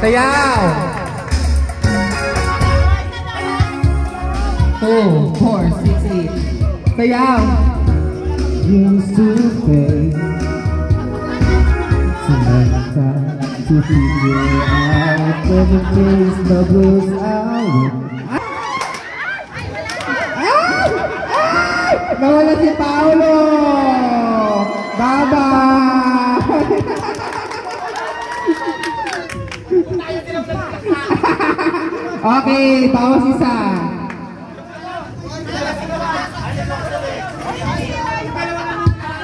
Sayaw! Two, four, six, eight. Sayaw! Fade Sometimes to figure out Whether face the blues out Nawala si Paolo! Bye-bye! okay, bawas isa.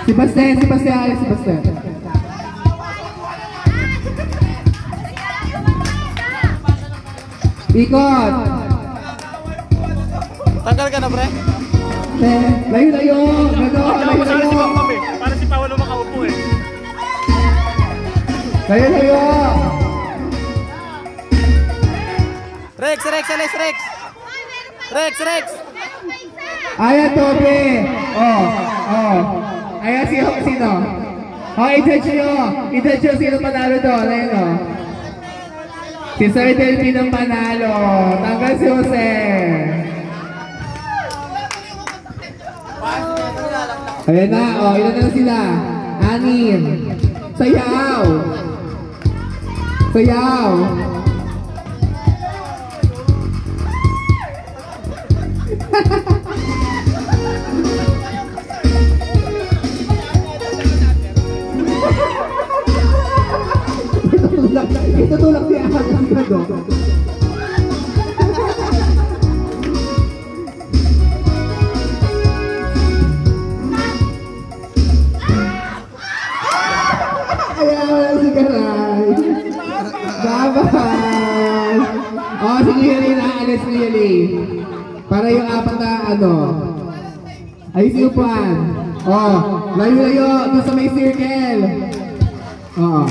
Si Basten, si Basten, ayos si Basten. Ikot! Tanggal ka na, pre? Layo layo! Gano, layo layo! Para si Paolo makaupo eh. Layo layo! Rex, Rex, Rex, Rex! Ayan, Tobe! Oh, oh. Ayan, si sino? Oh, i-judge nyo! I-judge nyo sino panalo doon. Ayan, oh. Si Sir Delphin ang panalo. Tanggal si Jose. Ayan na, oh, ilan na sila? Anim. Sayaw! Sayaw! Itutulak si Ahad ang gado. Ayan, wala si Garay. Bye-bye. Oh, si Lily na, alis Lily. Para yung apat na ano. Ay, si Upuan. Oh, layo-layo, doon sa may circle. Oo.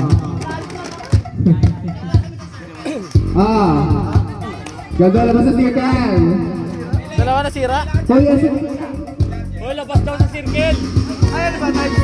Ah. Gagawa labas sa circle. Dalawa na sira? So, yes. Hoy, labas daw sa circle! Ayan ba, type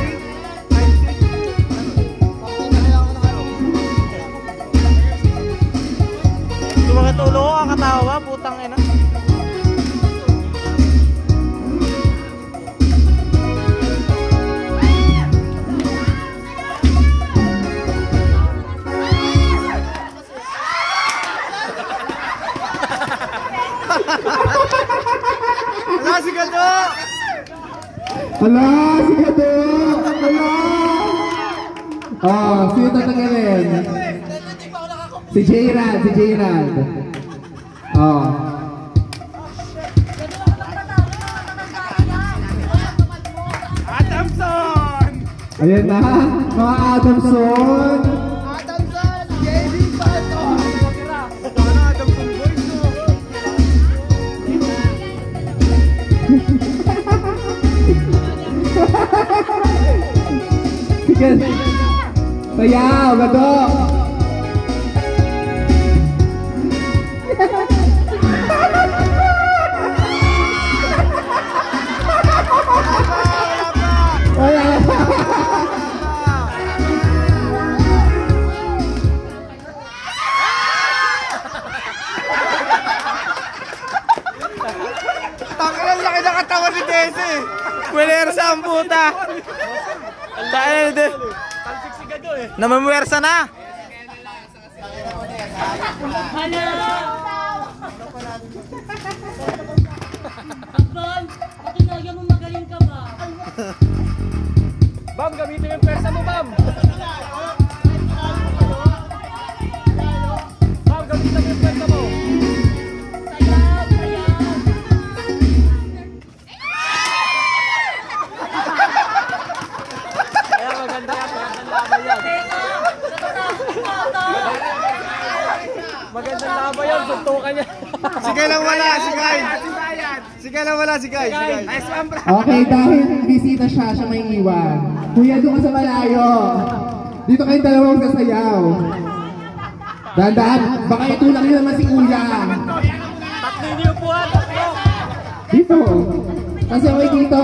Wala si Gado! Hala, si Gado! Hala! Oh, sino tatanggalin? Si J-Rad, si J-Rad. Oh. Adamson! Ayan na, mga Adamson. Sige. Sayaw, Gado. Puwersa ang puta. Tayo de. Namamwersa na. Bam, pakinaya mo magaling ka ba? Bam, gamitin yung pwersa mo, Bam. Bam, suntukan niya. Sige lang wala, si Guy. Sige lang wala, si Guy. Nice one, bro. Okay, dahil bisita siya, siya may iwan. Kuya, doon ka sa malayo. Dito kayong dalawang sasayaw. Dahan-dahan, baka itulak niyo naman si Kuya. Tatlo yung upuan, tatlo. Dito. Kasi okay dito.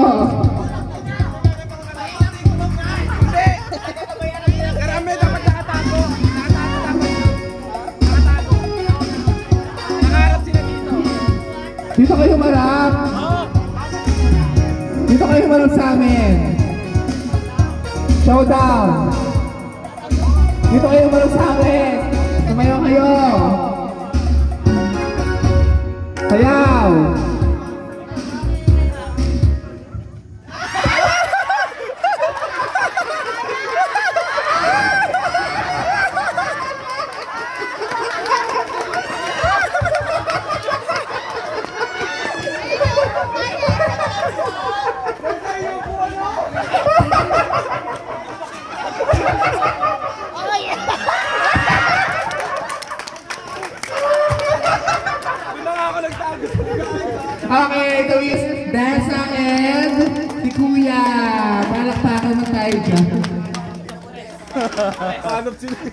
Dito kayo humarap. Dito kayo humarap sa amin. Showdown. Dito kayo humarap sa amin. Tumayo kayo. Sayaw. Okay, ito is Dasa and si Kuya. Palakpakan mo tayo dyan. Hanap sila.